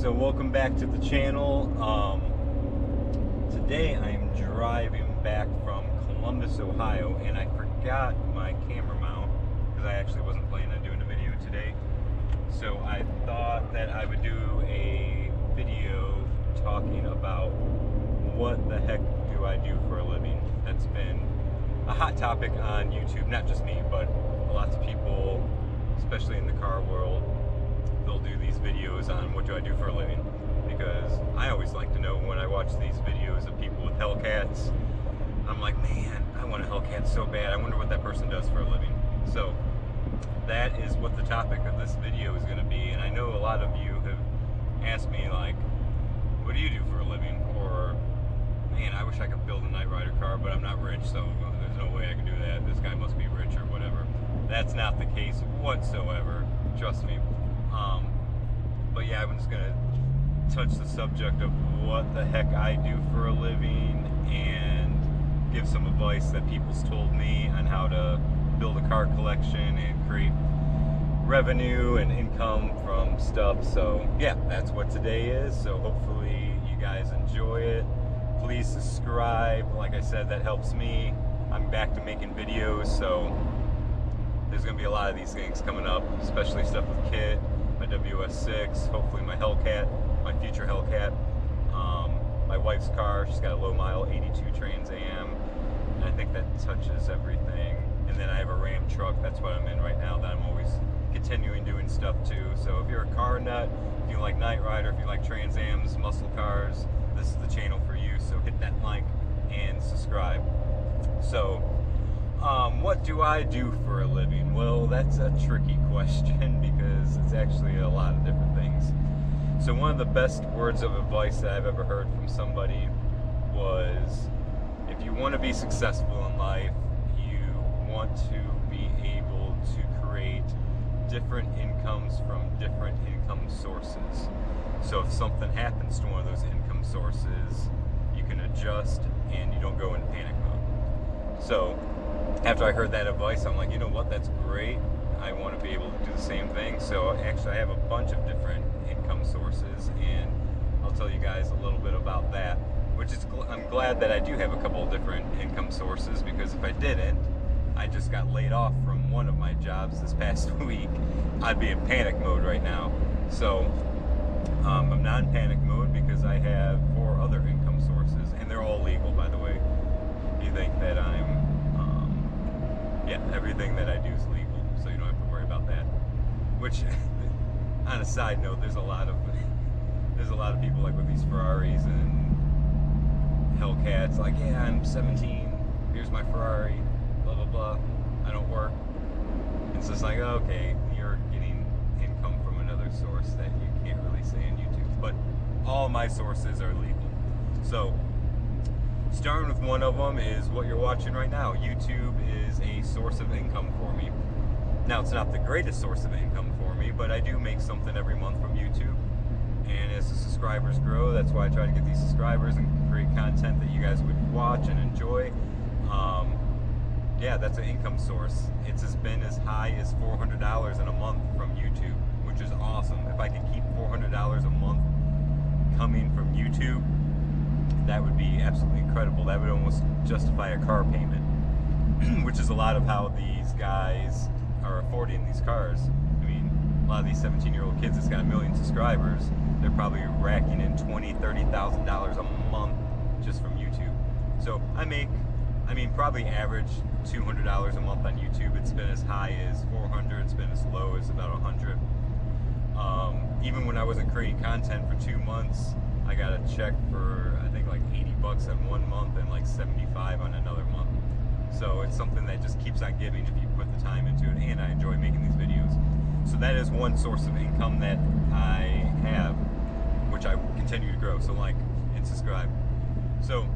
so welcome back to the channel. Um, today I'm driving back from Columbus, Ohio, and I forgot my camera mount because I actually wasn't planning on doing a video today. So I thought that I would do a video talking about what the heck do I do for a living. That's been a hot topic on YouTube, not just me, but lots of people, especially in the car world, they'll do these videos on what do I do for a living because I always like to know when I watch these videos of people with Hellcats. I'm like, man, I want a Hellcat so bad. I wonder what that person does for a living. So that is what the topic of this video is going to be. And I know a lot of you have asked me like, what do you do for a living? Or, man, I wish I could build a Knight Rider car, but I'm not rich, so uh, there's no way I can do that. This guy must be rich or whatever. That's not the case whatsoever. Trust me. Um, but yeah, I'm just gonna touch the subject of what the heck I do for a living and give some advice that people's told me on how to build a car collection and create revenue and income from stuff. So yeah, that's what today is. So hopefully you guys enjoy it. Please subscribe. Like I said, that helps me. I'm back to making videos, so there's gonna be a lot of these things coming up, especially stuff with Kitt my WS6, hopefully my Hellcat, my future Hellcat. Um, my wife's car, she's got a low mile 82 Trans Am, and I think that touches everything. And then I have a Ram truck, that's what I'm in right now, that I'm always continuing doing stuff too. So if you're a car nut, if you like Knight Rider, if you like Trans Ams, muscle cars, this is the channel for you. So hit that like and subscribe. So what do I do for a living? Well, that's a tricky question because it's actually a lot of different things. So, one of the best words of advice that I've ever heard from somebody was if you want to be successful in life, you want to be able to create different incomes from different income sources. So, if something happens to one of those income sources, you can adjust and you don't go in panic mode. So, after I heard that advice, I'm like, you know what, that's great. I want to be able to do the same thing. So actually, I have a bunch of different income sources, and I'll tell you guys a little bit about that. Which is, I'm glad that I do have a couple of different income sources because if I didn't, I just got laid off from one of my jobs this past week, I'd be in panic mode right now. So um, I'm not in panic mode because I have four other income sources, and they're all legal, by the way. You think that I'm yeah, everything that I do is legal, so you don't have to worry about that. Which, on a side note, there's a lot of there's a lot of people like with these Ferraris and Hellcats, like, yeah, I'm 17, here's my Ferrari, blah blah blah. I don't work. It's just like, okay, you're getting income from another source that you can't really say on YouTube. But all my sources are legal. So Starting with one of them is what you're watching right now. YouTube is a source of income for me. Now, it's not the greatest source of income for me, but I do make something every month from YouTube. And as the subscribers grow, that's why I try to get these subscribers and create content that you guys would watch and enjoy. Um, yeah, that's an income source. It's has been as high as $400 in a month from YouTube, which is awesome. If I could keep $400 a month coming from YouTube, that would be absolutely incredible. That would almost justify a car payment, which is a lot of how these guys are affording these cars. I mean, a lot of these 17-year-old kids that's got a million subscribers, they're probably racking in twenty, thirty thousand dollars a month just from YouTube. So I make, I mean, probably average two hundred dollars a month on YouTube. It's been as high as four hundred. It's been as low as about a hundred. Um, even when I wasn't creating content for two months, I got a check for think like 80 bucks in one month and like 75 on another month. So it's something that just keeps on giving if you put the time into it, and I enjoy making these videos. So that is one source of income that I have, which I continue to grow. So like and subscribe. So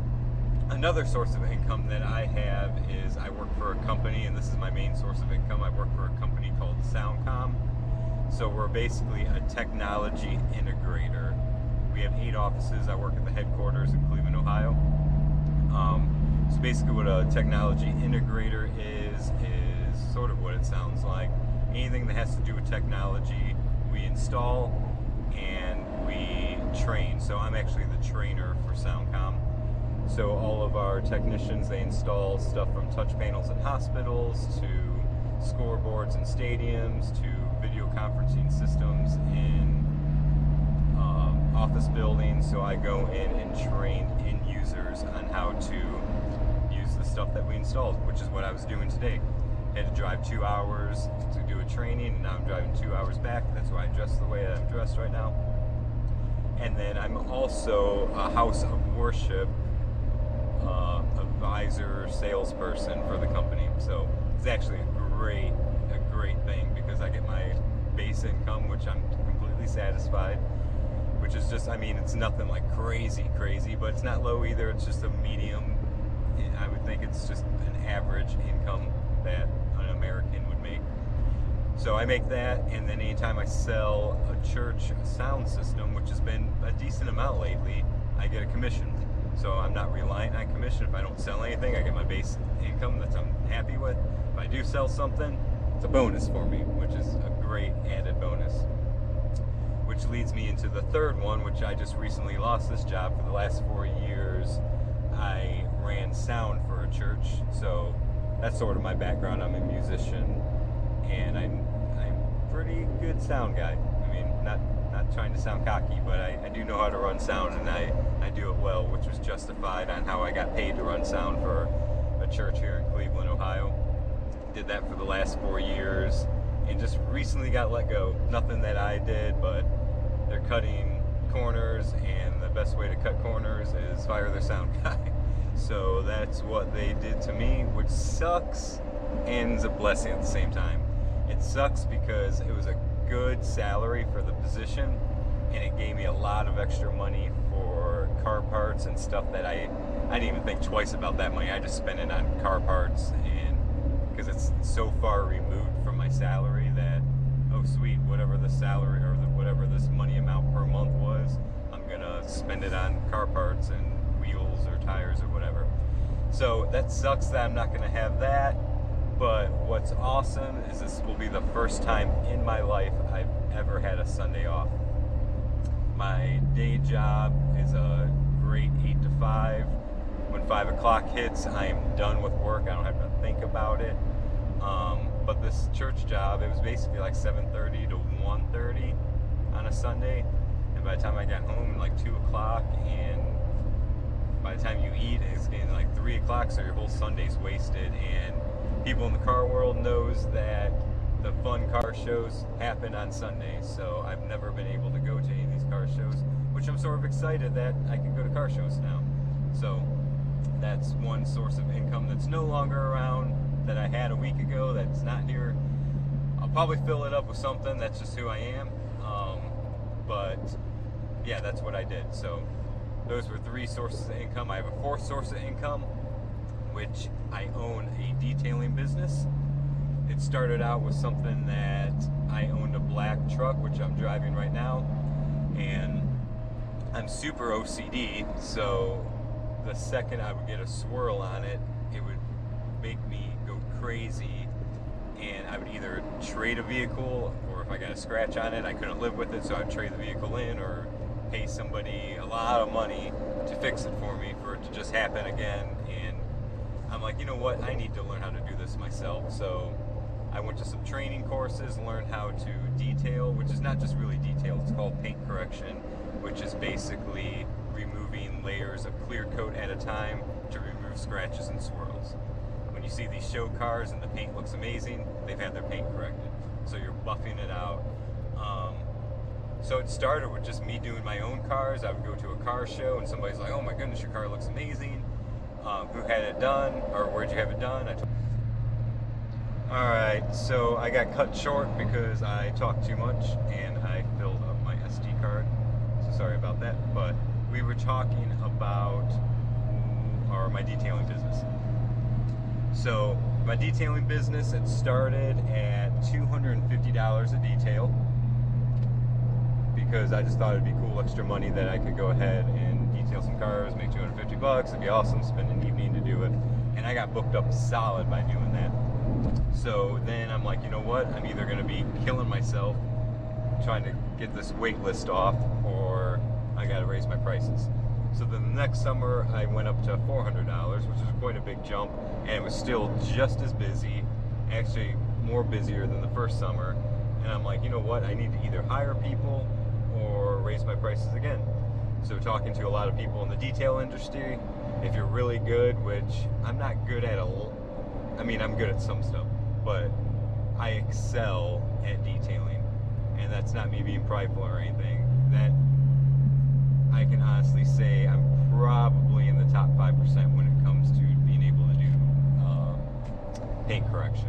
another source of income that I have is I work for a company, and this is my main source of income. I work for a company called Soundcom. So we're basically a technology integrator we have eight offices. I work at the headquarters in Cleveland, Ohio. Um, so basically, what a technology integrator is is sort of what it sounds like. Anything that has to do with technology, we install and we train. So I'm actually the trainer for SoundCom. So all of our technicians they install stuff from touch panels in hospitals to scoreboards in stadiums to video conferencing systems in uh, office building, So I go in and train end users on how to use the stuff that we installed, which is what I was doing today. Had to drive two hours to do a training, and now I'm driving two hours back. That's why I dress the way that I'm dressed right now. And then I'm also a house of worship uh, advisor, salesperson for the company. So it's actually a great, a great thing because I get my base income, which I'm completely satisfied. Which is just, I mean, it's nothing like crazy, crazy, but it's not low either. It's just a medium. I would think it's just an average income that an American would make. So I make that, and then anytime I sell a church sound system, which has been a decent amount lately, I get a commission. So I'm not reliant on commission. If I don't sell anything, I get my base income that I'm happy with. If I do sell something, it's a bonus for me, which is a great added bonus. Which leads me into the third one, which I just recently lost this job for the last four years. I ran sound for a church, so that's sort of my background. I'm a musician, and I'm I'm pretty good sound guy. I mean, not not trying to sound cocky, but I, I do know how to run sound, and I I do it well, which was justified on how I got paid to run sound for a church here in Cleveland, Ohio. Did that for the last four years, and just recently got let go. Nothing that I did, but they're cutting corners, and the best way to cut corners is fire their sound guy. So that's what they did to me, which sucks and is a blessing at the same time. It sucks because it was a good salary for the position and it gave me a lot of extra money for car parts and stuff that I I didn't even think twice about that money. I just spent it on car parts and because it's so far removed from my salary that oh sweet, whatever the salary whatever this money amount per month was, I'm gonna spend it on car parts and wheels or tires or whatever. So that sucks that I'm not gonna have that. But what's awesome is this will be the first time in my life I've ever had a Sunday off. My day job is a great 8 to 5. When 5 o'clock hits, I am done with work. I don't have to think about it. Um, but this church job, it was basically like 7.30 to 1.30 on a Sunday. And by the time I got home, like 2 o'clock, and by the time you eat, it's getting like 3 o'clock, so your whole Sunday's wasted. And people in the car world knows that the fun car shows happen on Sundays, so I've never been able to go to any of these car shows, which I'm sort of excited that I can go to car shows now. So that's one source of income that's no longer around that I had a week ago that's not here. I'll probably fill it up with something. That's just who I am. Um, but yeah, that's what I did. So those were three sources of income. I have a fourth source of income, which I own a detailing business. It started out with something that I owned a black truck, which I'm driving right now, and I'm super OCD, so the second I would get a swirl on it, it would make me go crazy, and I would either trade a vehicle, I got a scratch on it, I couldn't live with it, so I'd trade the vehicle in, or pay somebody a lot of money to fix it for me for it to just happen again, and I'm like, you know what, I need to learn how to do this myself, so I went to some training courses, learned how to detail, which is not just really detail, it's called paint correction, which is basically removing layers of clear coat at a time to remove scratches and swirls. When you see these show cars and the paint looks amazing, they've had their paint corrected. So you're buffing it out. Um, so it started with just me doing my own cars. I would go to a car show and somebody's like, oh my goodness, your car looks amazing. Um, who had it done or where'd you have it done? I Alright, so I got cut short because I talked too much and I filled up my SD card. So sorry about that. But we were talking about or my detailing business. So my detailing business it started at $250 a detail because I just thought it'd be cool extra money that I could go ahead and detail some cars, make 250 bucks. It'd be awesome. Spend an evening to do it, and I got booked up solid by doing that. So then I'm like, you know what? I'm either going to be killing myself trying to get this wait list off, or I got to raise my prices. So the next summer, I went up to $400, which is quite a big jump, and it was still just as busy, actually more busier than the first summer. And I'm like, you know what? I need to either hire people or raise my prices again. So talking to a lot of people in the detail industry, if you're really good, which I'm not good at a, I mean I'm good at some stuff, but I excel at detailing, and that's not me being prideful or anything. That I can honestly say I'm probably in the top 5% when it comes to being able to do uh, paint correction.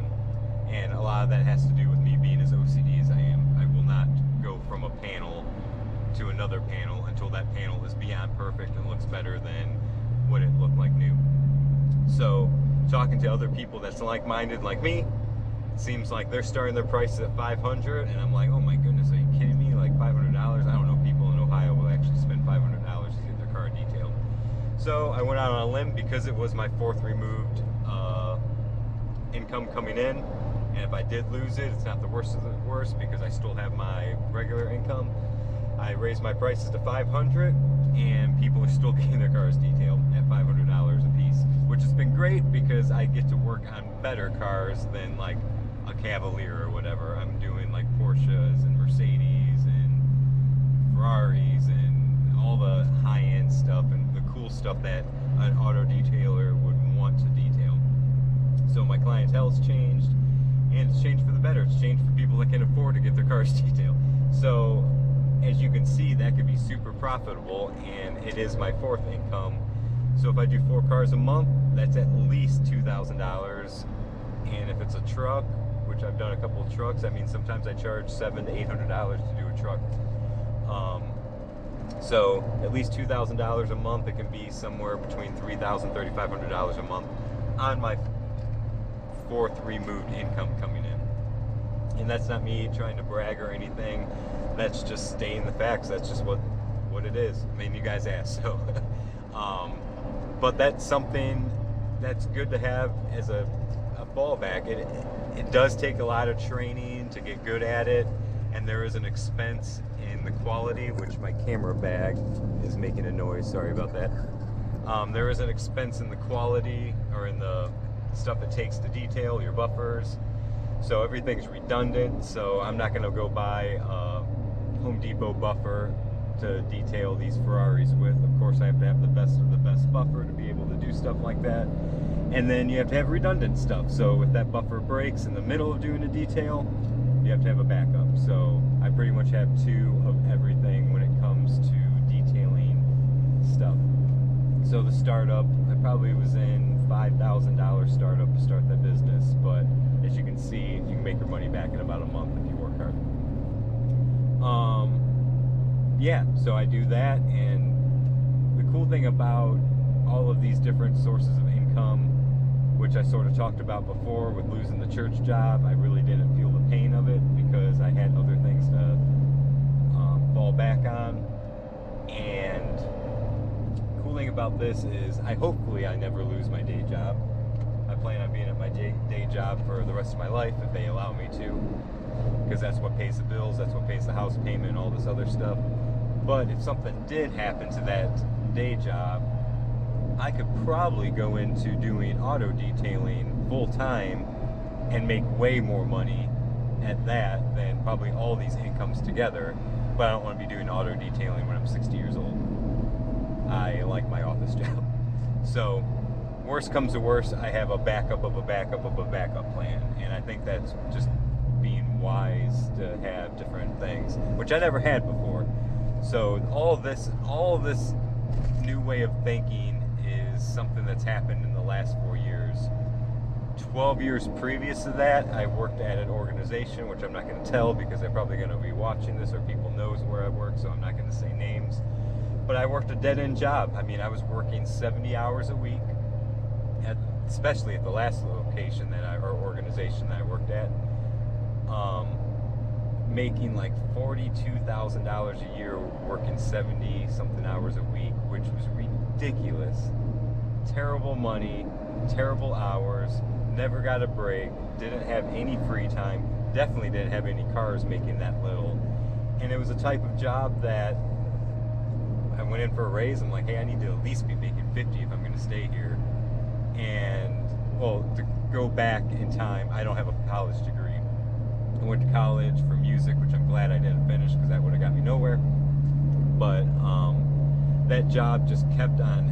And a lot of that has to do with me being as OCD as I am. I will not go from a panel to another panel until that panel is beyond perfect and looks better than what it looked like new. So, talking to other people that's like-minded like me, it seems like they're starting their prices at 500 and I'm like, oh my goodness, are you kidding me? Like $500? I don't know people Ohio will actually spend $500 to get their car detailed. So I went out on a limb because it was my fourth removed uh, income coming in. And if I did lose it, it's not the worst of the worst because I still have my regular income. I raised my prices to 500 and people are still getting their cars detailed at $500 a piece, which has been great because I get to work on better cars than like a Cavalier or whatever. I'm doing like Porsches and Mercedes Ferraris and all the high-end stuff and the cool stuff that an auto detailer would want to detail. So my clientele's changed and it's changed for the better. It's changed for people that can afford to get their cars detailed. So as you can see, that could be super profitable and it is my fourth income. So if I do four cars a month, that's at least $2,000. And if it's a truck, which I've done a couple of trucks, I mean, sometimes I charge seven to $800 to do a truck. Um, so at least $2,000 a month, it can be somewhere between $3,000 $3,500 a month on my fourth removed income coming in. And that's not me trying to brag or anything. That's just stating the facts. That's just what what it is. I mean, you guys asked, so. um, but that's something that's good to have as a, a fallback. It it does take a lot of training to get good at it, and there is an expense in the quality, which my camera bag is making a noise. Sorry about that. Um, there is an expense in the quality or in the stuff it takes to detail your buffers. So everything's redundant. So I'm not going to go buy a Home Depot buffer to detail these Ferraris with. Of course, I have to have the best of the best buffer to be able to do stuff like that. And then you have to have redundant stuff. So if that buffer breaks in the middle of doing a detail, have to have a backup. So I pretty much have two of everything when it comes to detailing stuff. So the startup, I probably was in $5,000 startup to start that business, but as you can see, you can make your money back in about a month if you work hard. Um, yeah, so I do that, and the cool thing about all of these different sources of income, which I sort of talked about before with losing the church job, I really didn't feel the pain of it because I had other things to um, fall back on. And cool thing about this is I hopefully I never lose my day job. I plan on being at my day, day job for the rest of my life if they allow me to because that's what pays the bills, that's what pays the house payment, all this other stuff. But if something did happen to that day job, I could probably go into doing auto detailing full time and make way more money at that than probably all these incomes together. But I don't want to be doing auto detailing when I'm 60 years old. I like my office job. So, worst comes to worst, I have a backup of a backup of a backup plan. And I think that's just being wise to have different things, which I never had before. So all this, all this new way of thinking is something that's happened in the last four. 12 years previous to that, I worked at an organization, which I'm not going to tell because they're probably going to be watching this or people knows where I work, so I'm not going to say names. But I worked a dead-end job. I mean, I was working 70 hours a week, at, especially at the last location that I, or organization that I worked at um, making like $42,000 a year working 70 something hours a week, which was ridiculous. Terrible money, terrible hours, never got a break, didn't have any free time, definitely didn't have any cars making that little. And it was a type of job that I went in for a raise. I'm like, hey, I need to at least be making 50 if I'm going to stay here. And well, to go back in time, I don't have a college degree. I went to college for music, which I'm glad I didn't finish because that would have got me nowhere. But um, that job just kept on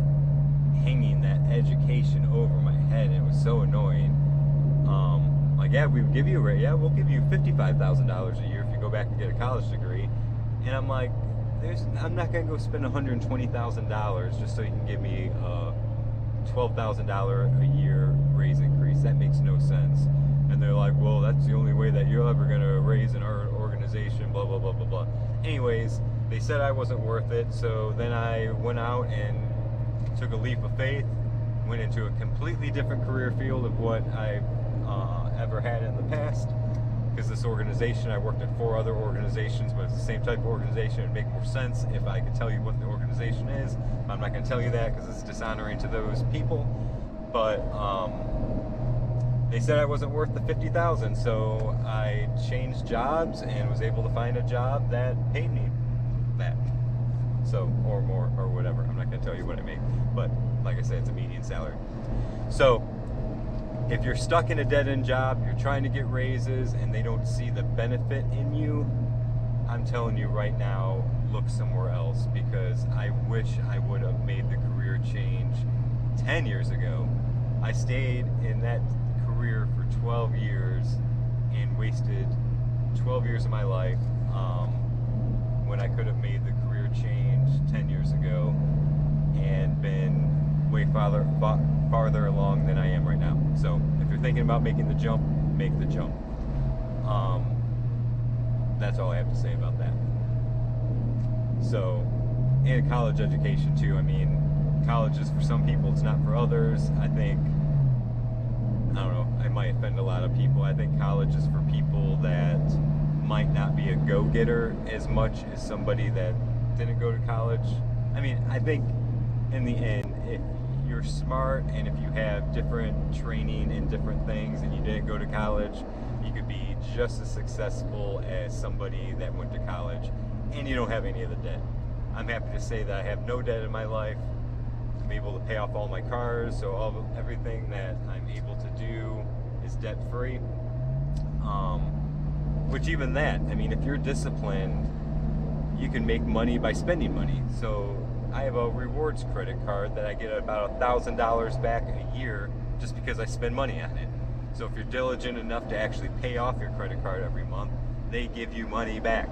hanging that education over my head. It was so annoying. Um, like, yeah, we would give you a. Yeah, we'll give you fifty-five thousand dollars a year if you go back and get a college degree. And I'm like, there's, I'm not gonna go spend one hundred twenty thousand dollars just so you can give me a twelve thousand dollar a year raise increase. That makes no sense and they're like, well, that's the only way that you're ever going to raise in our organization, blah, blah, blah, blah, blah. Anyways, they said I wasn't worth it, so then I went out and took a leap of faith, went into a completely different career field of what I've uh, ever had in the past. Because this organization, I worked at four other organizations, but it's the same type of organization. It'd make more sense if I could tell you what the organization is. I'm not going to tell you that because it's dishonoring to those people. But um, they said I wasn't worth the 50,000, so I changed jobs and was able to find a job that paid me that. So, or more, or whatever. I'm not going to tell you what I make, but like I said, it's a median salary. So, if you're stuck in a dead end job, you're trying to get raises, and they don't see the benefit in you, I'm telling you right now, look somewhere else because I wish I would have made the career change 10 years ago. I stayed in that career for 12 years and wasted 12 years of my life um, when I could have made the career change 10 years ago and been way farther farther along than I am right now. So if you're thinking about making the jump, make the jump. Um, that's all I have to say about that. So, and college education too. I mean, college is for some people, it's not for others. I think I don't know, I might offend a lot of people. I think college is for people that might not be a go getter as much as somebody that didn't go to college. I mean, I think in the end, if you're smart and if you have different training in different things and you didn't go to college, you could be just as successful as somebody that went to college and you don't have any of the debt. I'm happy to say that I have no debt in my life. I'm able to pay off all my cars, so all everything that I'm able to do is debt free. Um, which even that, I mean, if you're disciplined, you can make money by spending money. So I have a rewards credit card that I get about a thousand dollars back a year just because I spend money on it. So if you're diligent enough to actually pay off your credit card every month, they give you money back.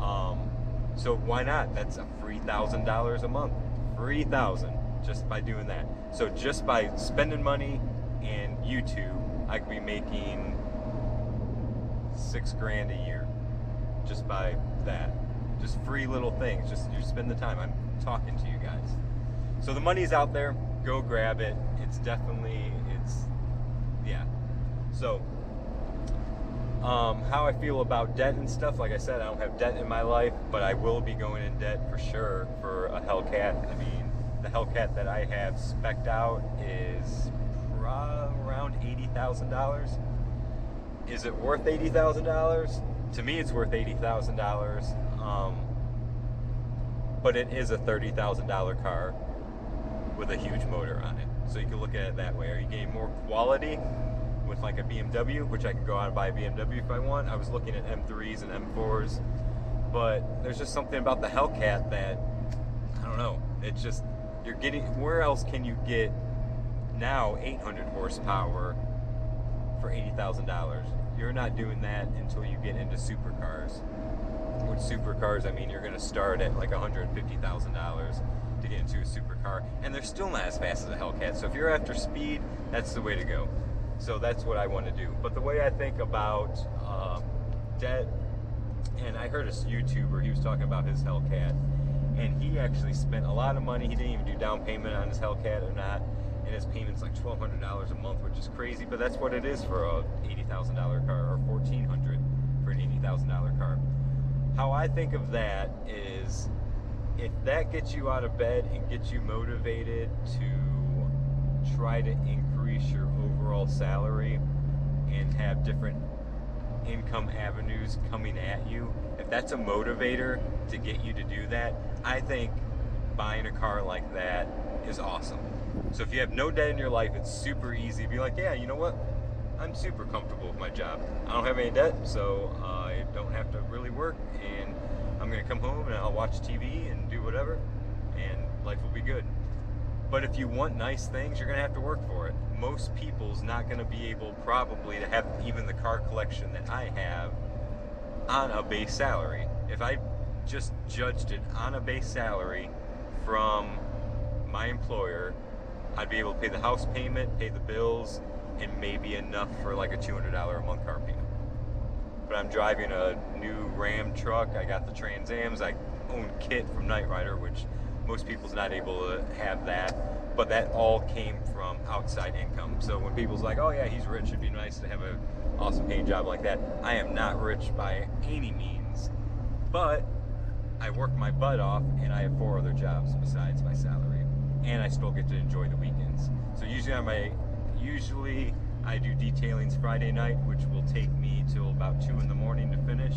Um, so why not? That's a free thousand dollars a month. Free thousand just by doing that. So just by spending money in YouTube, I could be making six grand a year just by that. Just free little things. Just you spend the time. I'm talking to you guys. So the money's out there. Go grab it. It's definitely it's yeah. So um, how I feel about debt and stuff. Like I said, I don't have debt in my life, but I will be going in debt for sure for a Hellcat. I mean, the Hellcat that I have specced out is around $80,000. Is it worth $80,000? To me, it's worth $80,000. Um, but it is a $30,000 car with a huge motor on it. So you can look at it that way. Are you getting more quality with like a BMW, which I can go out and buy a BMW if I want? I was looking at M3s and M4s, but there's just something about the Hellcat that I don't know. It's just you're getting where else can you get now 800 horsepower for $80,000? You're not doing that until you get into supercars. With supercars, I mean you're going to start at like $150,000 to get into a supercar, and they're still not as fast as a Hellcat. So if you're after speed, that's the way to go. So that's what I want to do. But the way I think about uh, debt, and I heard a YouTuber, he was talking about his Hellcat, and he actually spent a lot of money. He didn't even do down payment on his Hellcat or not, and his payment's like twelve hundred dollars a month, which is crazy. But that's what it is for a eighty thousand dollar car or 1,400 for an eighty thousand dollar car. How I think of that is, if that gets you out of bed and gets you motivated to try to increase your overall salary and have different income avenues coming at you, if that's a motivator to get you to do that, I think buying a car like that is awesome. So if you have no debt in your life, it's super easy to be like, yeah, you know what? I'm super comfortable with my job. I don't have any debt, so I don't have to really work, and I'm gonna come home and I'll watch TV and do whatever, and life will be good. But if you want nice things, you're gonna have to work for it. Most people's not gonna be able probably to have even the car collection that I have on a base salary. If I just judged it on a base salary from my employer, I'd be able to pay the house payment, pay the bills, and maybe enough for like a $200 a month car payment. But I'm driving a new Ram truck. I got the Trans Ams. I own Kitt from Knight Rider, which most people's not able to have that. But that all came from outside income. So when people's like, "Oh yeah, he's rich. It'd be nice to have an awesome paying job like that," I am not rich by any means, but I work my butt off, and I have four other jobs besides my salary, and I still get to enjoy the weekends. So usually on my usually I do detailings Friday night, which will take me till about 2 in the morning to finish.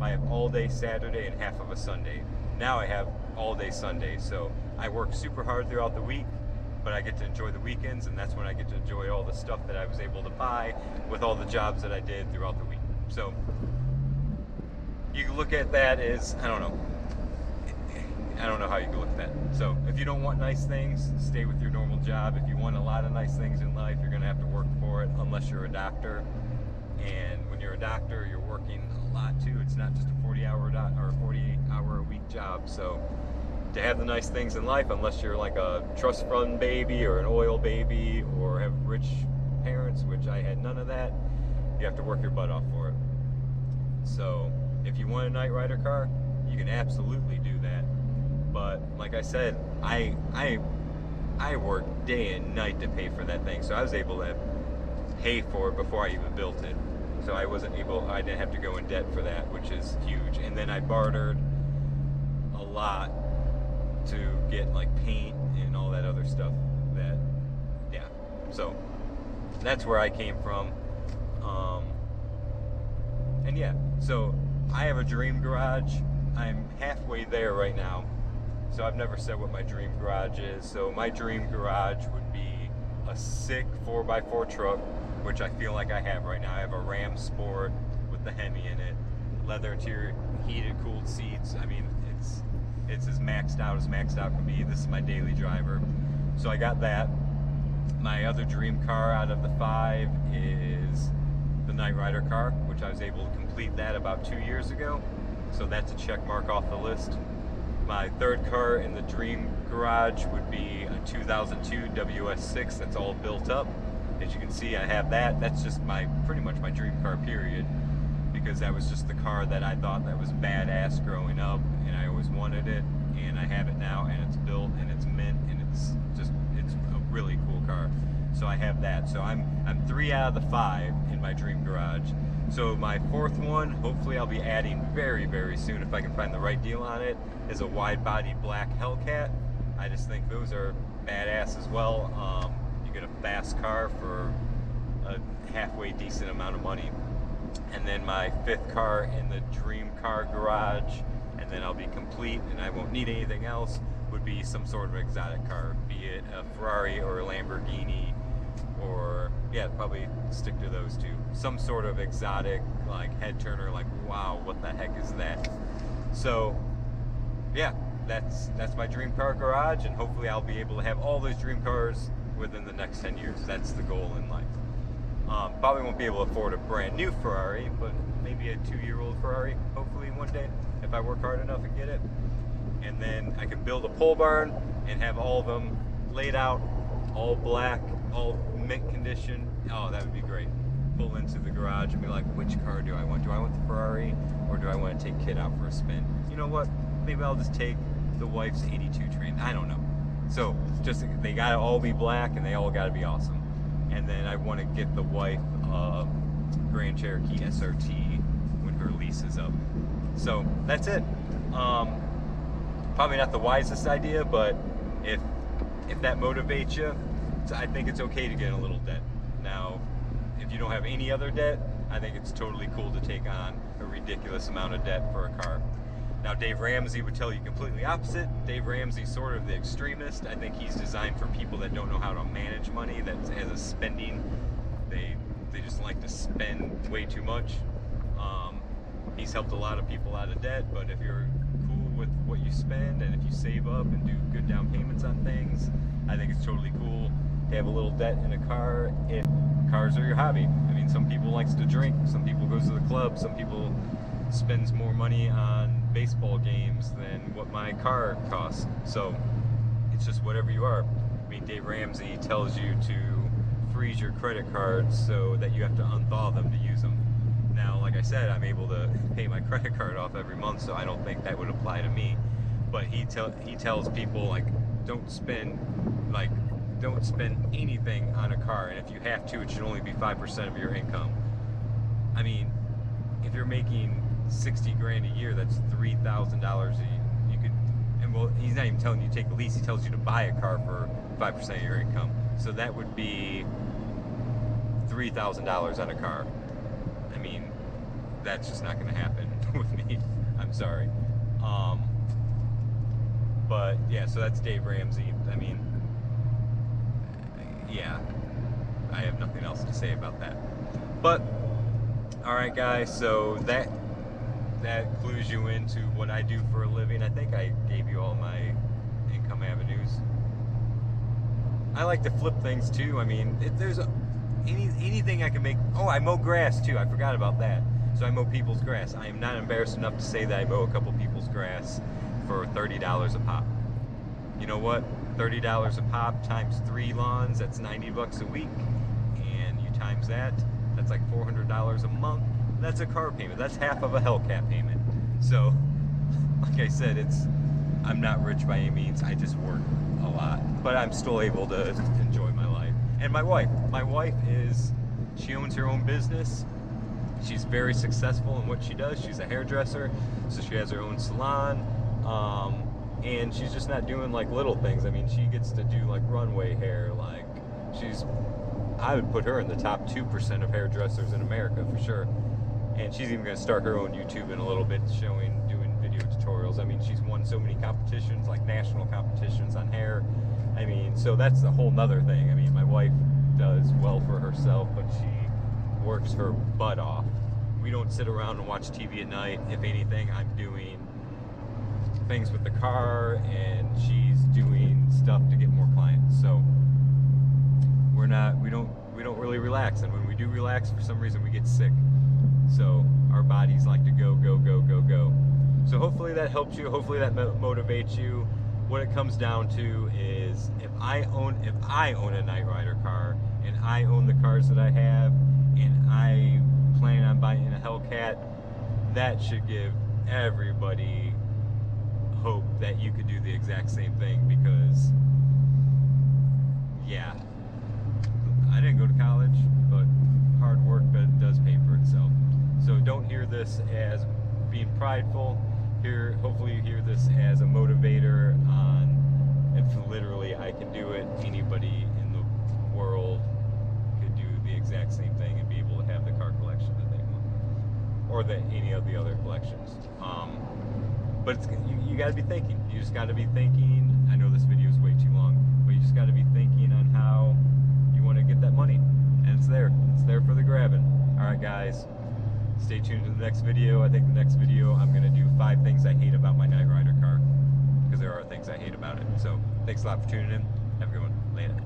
I have all day Saturday and half of a Sunday. Now I have all day Sunday, so I work super hard throughout the week, but I get to enjoy the weekends, and that's when I get to enjoy all the stuff that I was able to buy with all the jobs that I did throughout the week. So you can look at that as, I don't know, I don't know how you can look at that. So if you don't want nice things, stay with your normal job. If you want a lot of nice things in life, you're gonna have to work for it unless you're a doctor. And when you're a doctor, you're working a lot too. It's not just a 40 hour or 40 hour a week job. So to have the nice things in life, unless you're like a trust fund baby or an oil baby or have rich parents, which I had none of that, you have to work your butt off for it. So if you want a Knight Rider car, you can absolutely do that but like I said, I I I worked day and night to pay for that thing, so I was able to pay for it before I even built it. So I wasn't able, I didn't have to go in debt for that, which is huge. And then I bartered a lot to get like paint and all that other stuff. That, yeah. So that's where I came from. Um, and yeah, so I have a dream garage. I'm halfway there right now. So I've never said what my dream garage is. So my dream garage would be a sick 4x4 truck, which I feel like I have right now. I have a Ram Sport with the Hemi in it, leather interior, heated, cooled seats. I mean, it's it's as maxed out as maxed out can be. This is my daily driver. So I got that. My other dream car out of the five is the Knight Rider car, which I was able to complete that about two years ago. So that's a check mark off the list. My third car in the dream garage would be a 2002 WS6 that's all built up. As you can see, I have that. That's just my pretty much my dream car period because that was just the car that I thought that was badass growing up and I always wanted it and I have it now and it's built and it's mint and it's just it's a really cool car. So I have that. So I'm I'm 3 out of the 5 in my dream garage. So my fourth one, hopefully I'll be adding very, very soon if I can find the right deal on it, is a wide body black Hellcat. I just think those are badass as well. Um, you get a fast car for a halfway decent amount of money. And then my fifth car in the dream car garage, and then I'll be complete and I won't need anything else, would be some sort of exotic car, be it a Ferrari or a Lamborghini or yeah, probably stick to those two. Some sort of exotic, like head turner, like wow, what the heck is that? So, yeah, that's that's my dream car garage, and hopefully I'll be able to have all those dream cars within the next 10 years. That's the goal in life. Um, probably won't be able to afford a brand new Ferrari, but maybe a two-year-old Ferrari, hopefully one day, if I work hard enough and get it. And then I can build a pole barn and have all of them laid out, all black, all mint condition, oh, that would be great. Pull into the garage and be like, which car do I want? Do I want the Ferrari or do I want to take Kitt out for a spin? You know what? Maybe I'll just take the wife's 82 train. I don't know. So just they gotta all be black and they all gotta be awesome. And then I want to get the wife a Grand Cherokee SRT when her lease is up. So that's it. Um, probably not the wisest idea, but if if that motivates you, I think it's okay to get a little debt. Now, if you don't have any other debt, I think it's totally cool to take on a ridiculous amount of debt for a car. Now, Dave Ramsey would tell you completely opposite. Dave Ramsey's sort of the extremist. I think he's designed for people that don't know how to manage money, that as a spending, they they just like to spend way too much. Um, he's helped a lot of people out of debt, but if you're cool with what you spend and if you save up and do good down payments on things, I think it's totally cool to have a little debt in a car if cars are your hobby. I mean, some people likes to drink, some people goes to the club, some people spends more money on baseball games than what my car costs. So it's just whatever you are. I mean, Dave Ramsey tells you to freeze your credit cards so that you have to unthaw them to use them. Now, like I said, I'm able to pay my credit card off every month, so I don't think that would apply to me. But he tell he tells people like, don't spend like don't spend anything on a car, and if you have to, it should only be five percent of your income. I mean, if you're making 60 grand a year, that's $3,000 a year. you could, and well, he's not even telling you to take a lease, he tells you to buy a car for 5% of your income. So that would be $3,000 on a car. I mean, that's just not going to happen with me. I'm sorry. Um, but yeah, so that's Dave Ramsey. I mean, yeah, I have nothing else to say about that. But all right, guys. So that that clues you into what I do for a living. I think I gave you all my income avenues. I like to flip things too. I mean, if there's a, any anything I can make. Oh, I mow grass too. I forgot about that. So I mow people's grass. I am not embarrassed enough to say that I mow a couple people's grass for thirty dollars a pop. You know what? Thirty dollars a pop times three lawns. That's ninety bucks a week, and you times that. That's like four hundred dollars a month that's a car payment. That's half of a Hellcat payment. So, like I said, it's I'm not rich by any means. I just work a lot, but I'm still able to enjoy my life. And my wife, my wife is she owns her own business. She's very successful in what she does. She's a hairdresser, so she has her own salon. Um, and she's just not doing like little things. I mean, she gets to do like runway hair. Like she's, I would put her in the top two percent of hairdressers in America for sure and she's even going to start her own YouTube in a little bit, showing doing video tutorials. I mean, she's won so many competitions, like national competitions on hair. I mean, so that's a whole nother thing. I mean, my wife does well for herself, but she works her butt off. We don't sit around and watch TV at night. If anything, I'm doing things with the car, and she's doing stuff to get more clients. So we're not, we don't, we don't really relax. And when we do relax, for some reason, we get sick. So our bodies like to go, go, go, go, go. So hopefully that helps you. Hopefully that motivates you. What it comes down to is if I own if I own a Knight Rider car and I own the cars that I have and I plan on buying a Hellcat, that should give everybody hope that you could do the exact same thing because yeah I didn't go to college but hard work but does pay for itself so don't hear this as being prideful. Here, hopefully you hear this as a motivator on if literally I can do it, anybody in the world could do the exact same thing and be able to have the car collection that they want. Or the, any of the other collections. Um, but you, you got to be thinking. You just got to be thinking. I know this video is way too long, but you just got to be thinking on how you want to get that money. And it's there. It's there for the grabbing. All right, guys stay tuned to the next video. I think the next video I'm going to do five things I hate about my Knight Rider car because there are things I hate about it. So thanks a lot for tuning in. Have a good one. Later.